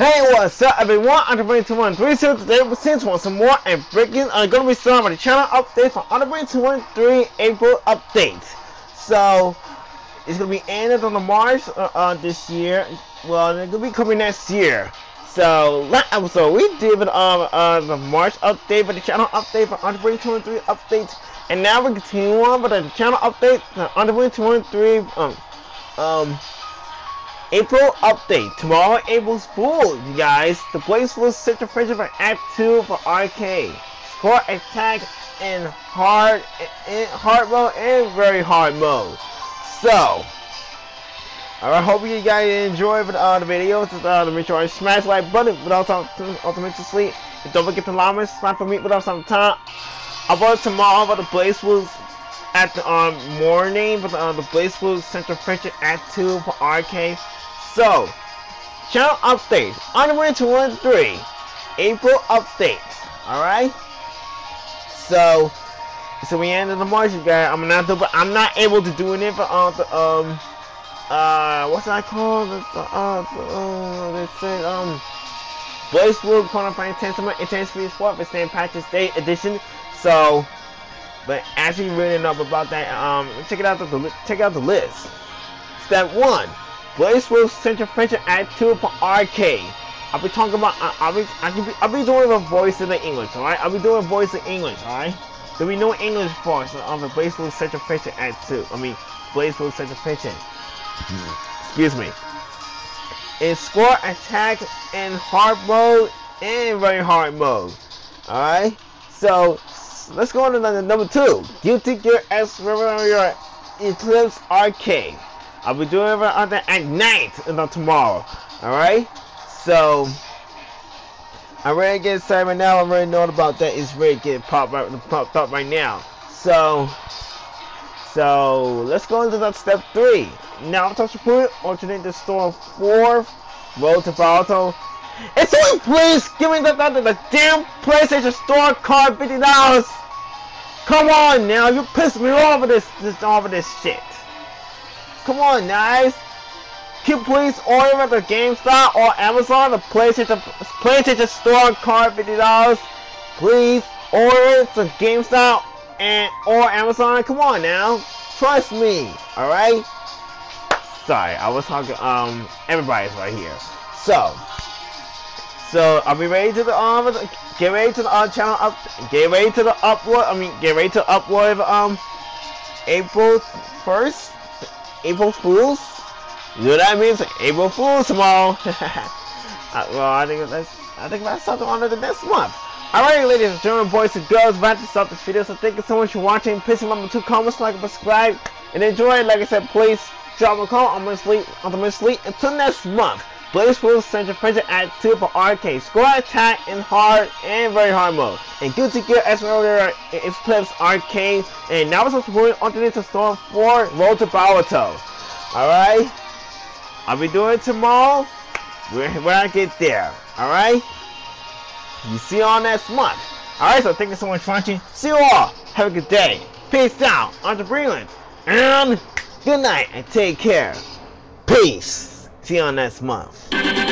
Hey, what's up everyone? I'm Brain 2136 today we since some more and breaking I'm gonna be starting the channel update for Underbrain 213 April update. So it's gonna be ended on the March uh, uh, this year. Well it's gonna be coming next year. So last episode we did um uh the March update for the channel update for Underbrain 213 updates and now we continue on with the channel update the Underbrain 213 um um April update. Tomorrow, April's Fool, you guys. The place will set the pressure for Act 2 for arcade. Score attack in hard, in hard mode and very hard mode. So, I hope you guys enjoy uh, the videos. Uh, make sure you smash like button without ultimate to sleep. And don't forget to like subscribe for me without some time. About tomorrow, about the place will at the um, morning, but uh, the Blaze Central Pressure Act 2 for arcade. So, channel updates. Underwear 213. April updates. Alright? So, so we ended the March, guys. I'm not do, I'm not able to do it for uh, the, um uh what's that called? The, uh, the, uh they say um Blazewood Quantifying Testament Intense Speed Swap for St. Patrick's Day edition. So but actually reading up about that, um check it out the check out the list. Step one Blaze Wolf Central French Act 2 for arcade. I'll be talking about, uh, I'll be, I'll be doing a voice in the English, alright? I'll be doing a voice in English, alright? There'll be no English voice on the BlazBlue Central Fiction Act 2. I mean, BlazBlue Central Fiction. Excuse me. In score, attack, and hard mode, and very hard mode. Alright? So, let's go on to number two. Guilty Gear X River Eclipse Arcade. I'll be doing it on the, at night and not tomorrow. Alright? So I'm ready to get excited right now. I'm already knowing about that. It's ready to get popped right popped up right now. So so let's go into that step three. Now touch the point, alternate the store fourth, Road to Boruto. It's only please give me the, the, the damn PlayStation Store card fifty dollars. Come on now, you pissed me off with this this of this shit. Come on, guys. Can please order at the GameStop or Amazon, the PlayStation, PlayStation Store card, $50. Please order it to GameStop and or Amazon. Come on now. Trust me. Alright? Sorry, I was talking, um, everybody's right here. So, so are we ready to the um get ready to the uh, channel up get ready to the upload I mean get ready to upload um April first April Fools? You know what that means? April Fools tomorrow. uh, well, I think that's I think that's something on the next month. Alright, ladies and gentlemen, boys and girls, about to start this video. So thank you so much for watching. Please remember to comment, like, and subscribe, and enjoy. Like I said, please drop a comment I'm gonna sleep. I'm gonna sleep until next month. BlazBlue Central Pressure at 2 for arcade. Score attack in hard and very hard mode. And Guilty Gear as well there is Clips Arcade. And now it's supporting to Storm 4 Road to Boruto. Alright? I'll be doing it tomorrow when, I get there. Alright? You see you all next month. Alright, so thank you so much for watching. See you all. Have a good day. Peace out. Andre Breland. And good night and take care. Peace. See you on next month.